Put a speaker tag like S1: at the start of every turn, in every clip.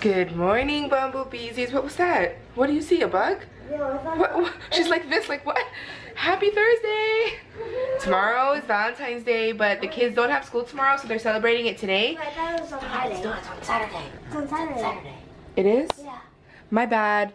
S1: Good morning, Bumble Beezees. What was that? What do you see, a bug? What, what? She's like this, like what? Happy Thursday! Tomorrow is Valentine's Day, but the kids don't have school tomorrow, so they're celebrating it today.
S2: I thought it was on Friday.
S3: It's on Saturday.
S2: It's on Saturday.
S3: Saturday.
S1: It is?
S2: Yeah.
S1: My bad.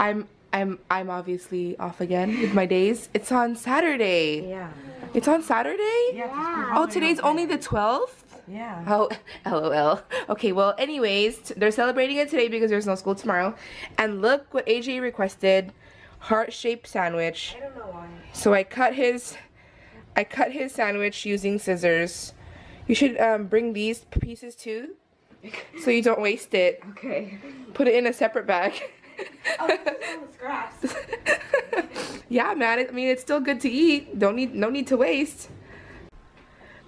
S1: I'm I'm I'm obviously off again with my days. It's on Saturday.
S4: Yeah.
S1: It's on Saturday?
S2: Yeah.
S1: Oh, today's only the 12th?
S4: Yeah.
S1: Oh, lol. Okay, well, anyways, they're celebrating it today because there's no school tomorrow. And look what AJ requested. Heart-shaped sandwich.
S4: I don't know why.
S1: So I cut his I cut his sandwich using scissors. You should um, bring these pieces too so you don't waste it.
S4: Okay.
S1: Put it in a separate bag.
S4: Oh, it's grass.
S1: yeah, man. I mean, it's still good to eat. Don't need no need to waste.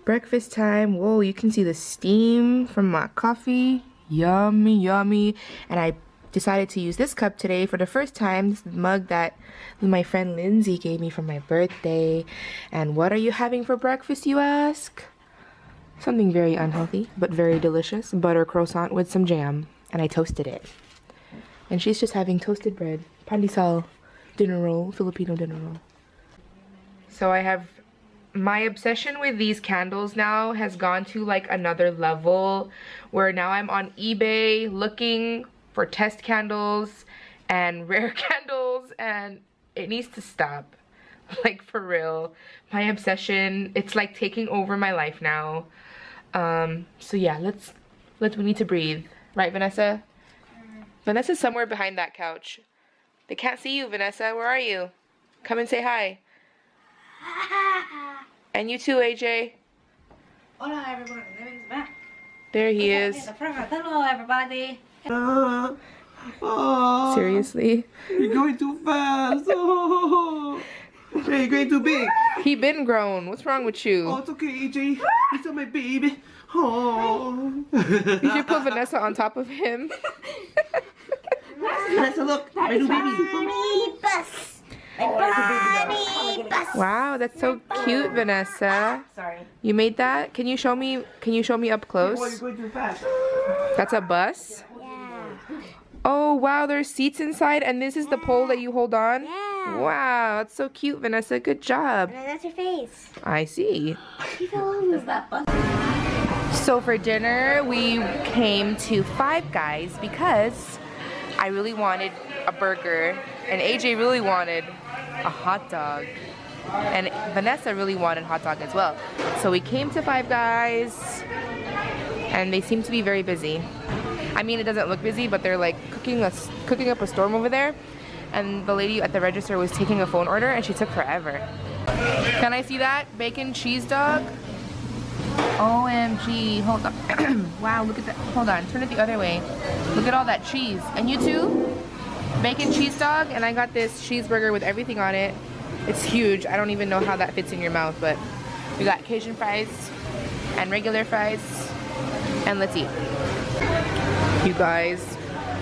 S1: Breakfast time. Whoa, you can see the steam from my coffee. Yummy, yummy. And I decided to use this cup today for the first time. This mug that my friend Lindsay gave me for my birthday. And what are you having for breakfast, you ask? Something very unhealthy, but very delicious. Butter croissant with some jam. And I toasted it. And she's just having toasted bread. Pandesal dinner roll, Filipino dinner roll. So I have my obsession with these candles now has gone to like another level where now I'm on eBay looking for test candles and rare candles and it needs to stop. Like for real. My obsession, it's like taking over my life now. Um so yeah, let's let's we need to breathe. Right, Vanessa? Vanessa's somewhere behind that couch. They can't see you, Vanessa. Where are you? Come and say hi. And you too, AJ.
S4: Hola everyone, Living's back.
S1: There he
S4: In
S1: is.
S4: Hello everybody.
S5: Uh, oh,
S1: Seriously.
S5: You're going too fast. Oh. Hey, you're going too big.
S1: He been grown. What's wrong with
S5: Oh,
S1: you?
S5: it's okay, AJ. It's not my baby. Oh.
S1: You should put Vanessa on top of him.
S5: Vanessa, look. My new baby.
S1: Wow, that's so cute, Vanessa.
S4: Sorry.
S1: You made that? Can you show me can you show me up close?
S5: going too fast.
S1: That's a bus?
S2: Yeah.
S1: Oh wow, there's seats inside and this is the pole that you hold on?
S2: Yeah.
S1: Wow, that's so cute, Vanessa. Good job.
S2: And that's your face.
S1: I see.
S2: You fell on
S4: Is that bus?
S1: So for dinner, we came to Five Guys because I really wanted a burger and AJ really wanted a hot dog. And Vanessa really wanted hot dog as well. So we came to Five Guys and they seem to be very busy. I mean, it doesn't look busy, but they're like cooking a, cooking up a storm over there. And the lady at the register was taking a phone order and she took forever. Can I see that? Bacon cheese dog? OMG, hold on. wow, look at that. Hold on, turn it the other way. Look at all that cheese. And you too? Bacon cheese dog, and I got this cheeseburger with everything on it. It's huge. I don't even know how that fits in your mouth, but we got Cajun fries and regular fries. And let's eat. You guys,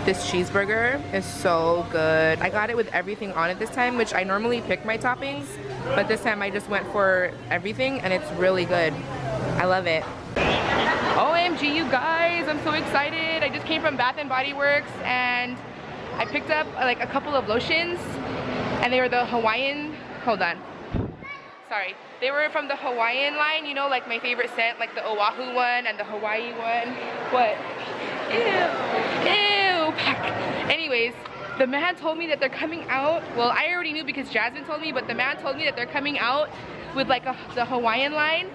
S1: this cheeseburger is so good. I got it with everything on it this time, which I normally pick my toppings, but this time I just went for everything and it's really good. I love it. OMG, you guys, I'm so excited. I just came from Bath and Body Works and I picked up like a couple of lotions and they were the Hawaiian, hold on. Sorry. They were from the Hawaiian line, you know, like my favorite scent, like the Oahu one and the Hawaii one. What? Ew. Ew. Pack. Anyways, the man told me that they're coming out. Well, I already knew because Jasmine told me, but the man told me that they're coming out with like a, the Hawaiian line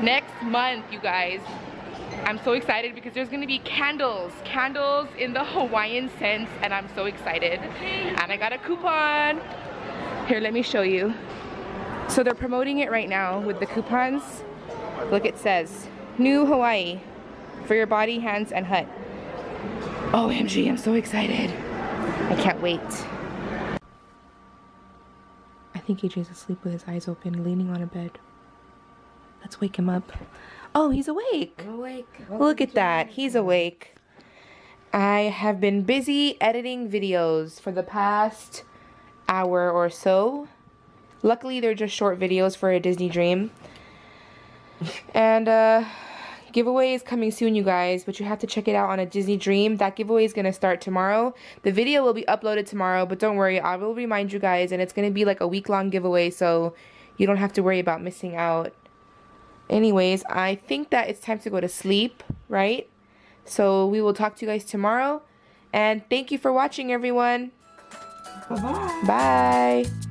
S1: next month, you guys. I'm so excited because there's gonna be candles, candles in the Hawaiian scents, and I'm so excited. And I got a coupon. Here, let me show you. So they're promoting it right now with the coupons. Look, it says, New Hawaii for your body, hands, and hut. OMG, I'm so excited. I can't wait. I think AJ's asleep with his eyes open, leaning on a bed. Let's wake him up. Oh, he's awake.
S4: Awake.
S1: Look at that. He's awake. I have been busy editing videos for the past hour or so. Luckily, they're just short videos for a Disney Dream. And, uh, giveaway is coming soon, you guys, but you have to check it out on a Disney Dream. That giveaway is going to start tomorrow. The video will be uploaded tomorrow, but don't worry, I will remind you guys, and it's going to be like a week-long giveaway, so you don't have to worry about missing out. Anyways, I think that it's time to go to sleep, right? So we will talk to you guys tomorrow. And thank you for watching, everyone.
S5: Bye-bye.
S1: Bye.